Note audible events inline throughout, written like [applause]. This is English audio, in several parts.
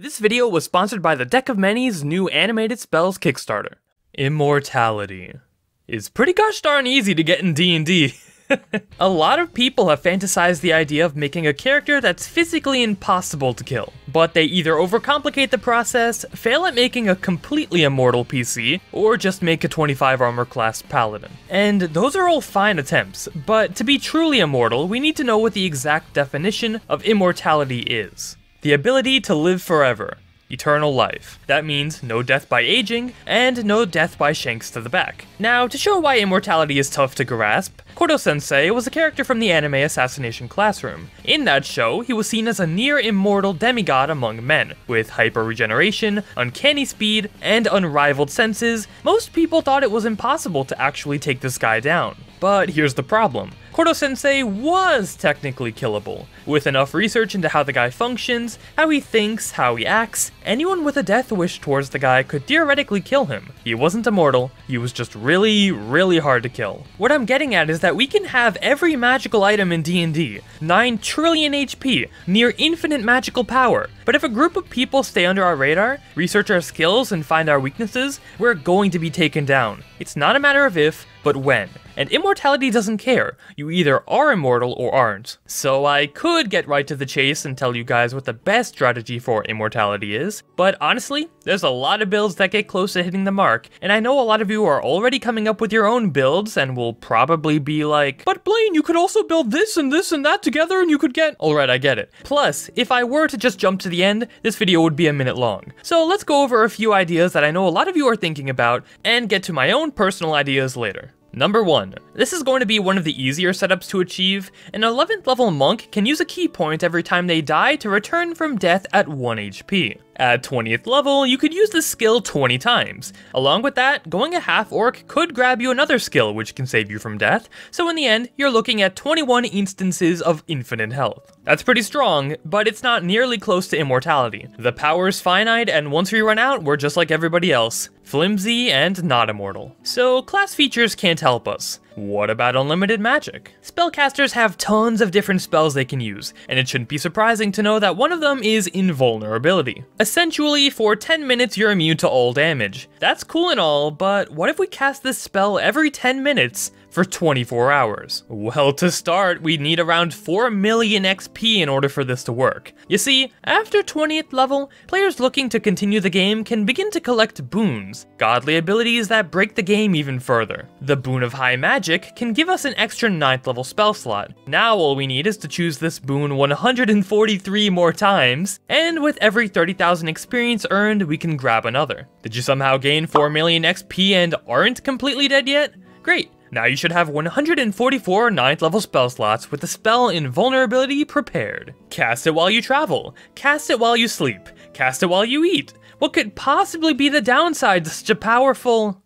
This video was sponsored by the Deck of Many's new animated spells Kickstarter. Immortality is pretty gosh darn easy to get in D&D. [laughs] a lot of people have fantasized the idea of making a character that's physically impossible to kill, but they either overcomplicate the process, fail at making a completely immortal PC, or just make a 25 armor class paladin. And those are all fine attempts, but to be truly immortal, we need to know what the exact definition of immortality is. The ability to live forever. Eternal life. That means no death by aging, and no death by shanks to the back. Now, to show why immortality is tough to grasp, Koro Sensei was a character from the anime Assassination Classroom. In that show, he was seen as a near immortal demigod among men. With hyper regeneration, uncanny speed, and unrivaled senses, most people thought it was impossible to actually take this guy down. But here's the problem. Koro Sensei was technically killable. With enough research into how the guy functions, how he thinks, how he acts, anyone with a death wish towards the guy could theoretically kill him. He wasn't immortal, he was just really, really hard to kill. What I'm getting at is that we can have every magical item in D&D, 9 trillion HP, near infinite magical power, but if a group of people stay under our radar, research our skills, and find our weaknesses, we're going to be taken down. It's not a matter of if, but when. And immortality doesn't care. You either are immortal or aren't. So I could get right to the chase and tell you guys what the best strategy for immortality is, but honestly, there's a lot of builds that get close to hitting the mark, and I know a lot of you are already coming up with your own builds and will probably be like, but Blaine, you could also build this and this and that together and you could get... Alright, I get it. Plus, if I were to just jump to the end, this video would be a minute long. So let's go over a few ideas that I know a lot of you are thinking about, and get to my own personal ideas later. Number 1. This is going to be one of the easier setups to achieve. An 11th level monk can use a ki point every time they die to return from death at 1 HP. At 20th level, you could use this skill 20 times. Along with that, going a half orc could grab you another skill which can save you from death, so in the end, you're looking at 21 instances of infinite health. That's pretty strong, but it's not nearly close to immortality. The power's finite, and once we run out, we're just like everybody else. Flimsy and not immortal. So class features can't help us. What about unlimited magic? Spellcasters have tons of different spells they can use, and it shouldn't be surprising to know that one of them is invulnerability. Essentially, for 10 minutes you're immune to all damage. That's cool and all, but what if we cast this spell every 10 minutes for 24 hours? Well, to start, we need around 4 million XP in order for this to work. You see, after 20th level, players looking to continue the game can begin to collect boons, godly abilities that break the game even further. The Boon of High Magic can give us an extra 9th level spell slot. Now all we need is to choose this boon 143 more times, and with every 30,000 experience earned, we can grab another. Did you somehow gain 4 million XP and aren't completely dead yet? Great, now you should have 144 9th level spell slots with the spell Invulnerability prepared. Cast it while you travel, cast it while you sleep, cast it while you eat. What could possibly be the downside to such a powerful...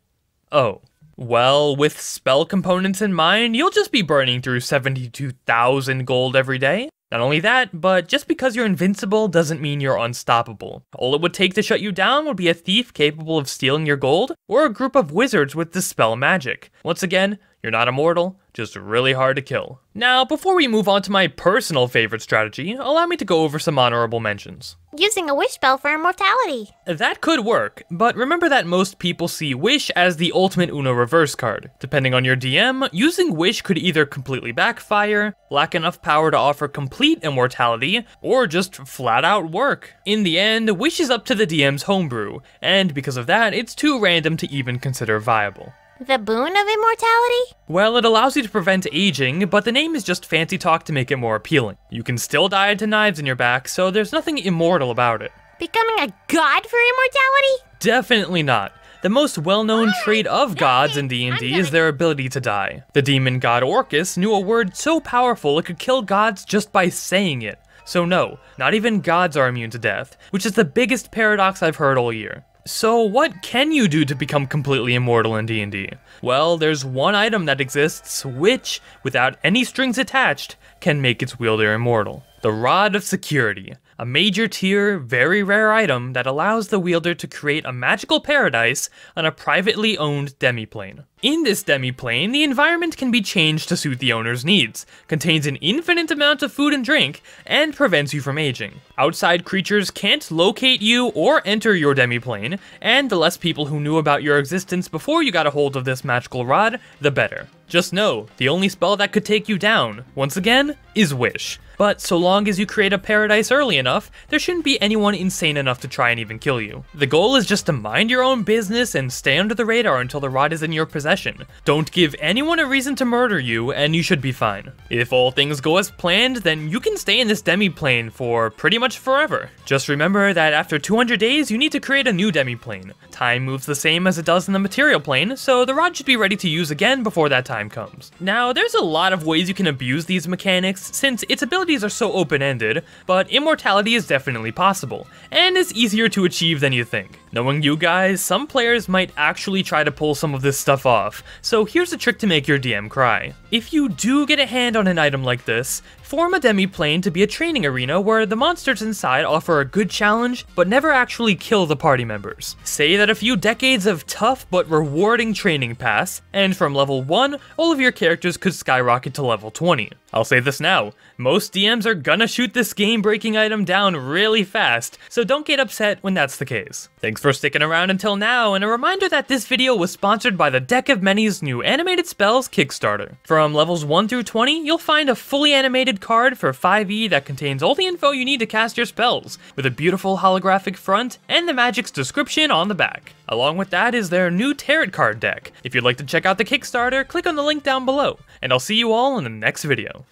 Oh. Well, with spell components in mind, you'll just be burning through 72,000 gold every day. Not only that, but just because you're invincible doesn't mean you're unstoppable. All it would take to shut you down would be a thief capable of stealing your gold, or a group of wizards with dispel magic. Once again, you're not immortal, just really hard to kill. Now, before we move on to my personal favorite strategy, allow me to go over some honorable mentions. Using a wish spell for immortality. That could work, but remember that most people see Wish as the ultimate Uno reverse card. Depending on your DM, using Wish could either completely backfire, lack enough power to offer complete immortality, or just flat out work. In the end, Wish is up to the DM's homebrew, and because of that, it's too random to even consider viable. The boon of immortality? Well, it allows you to prevent aging, but the name is just fancy talk to make it more appealing. You can still die to knives in your back, so there's nothing immortal about it. Becoming a god for immortality? Definitely not. The most well-known trait of gods in D&D is their ability to die. The demon god Orcus knew a word so powerful it could kill gods just by saying it. So no, not even gods are immune to death, which is the biggest paradox I've heard all year. So what can you do to become completely immortal in D&D? Well, there's one item that exists which, without any strings attached, can make its wielder immortal. The Rod of Security, a major tier, very rare item that allows the wielder to create a magical paradise on a privately owned demiplane. In this demi-plane, the environment can be changed to suit the owner's needs, contains an infinite amount of food and drink, and prevents you from aging. Outside creatures can't locate you or enter your demi-plane, and the less people who knew about your existence before you got a hold of this magical rod, the better. Just know, the only spell that could take you down, once again, is Wish. But so long as you create a paradise early enough, there shouldn't be anyone insane enough to try and even kill you. The goal is just to mind your own business and stay under the radar until the rod is in your possession. Don't give anyone a reason to murder you, and you should be fine. If all things go as planned, then you can stay in this demi-plane for pretty much forever. Just remember that after 200 days, you need to create a new demi-plane. Time moves the same as it does in the material plane, so the rod should be ready to use again before that time comes. Now, there's a lot of ways you can abuse these mechanics, since its abilities are so open-ended, but immortality is definitely possible, and is easier to achieve than you think. Knowing you guys, some players might actually try to pull some of this stuff off, so here's a trick to make your DM cry. If you do get a hand on an item like this, form a demi-plane to be a training arena where the monsters inside offer a good challenge, but never actually kill the party members. Say that a few decades of tough but rewarding training pass, and from level 1, all of your characters could skyrocket to level 20. I'll say this now, most DMs are gonna shoot this game-breaking item down really fast, so don't get upset when that's the case. Thanks for sticking around until now, and a reminder that this video was sponsored by the Deck of Many's new Animated Spells Kickstarter. From levels 1 through 20, you'll find a fully animated card for 5e that contains all the info you need to cast your spells, with a beautiful holographic front and the magic's description on the back. Along with that is their new tarot card deck. If you'd like to check out the Kickstarter, click on the link down below, and I'll see you all in the next video.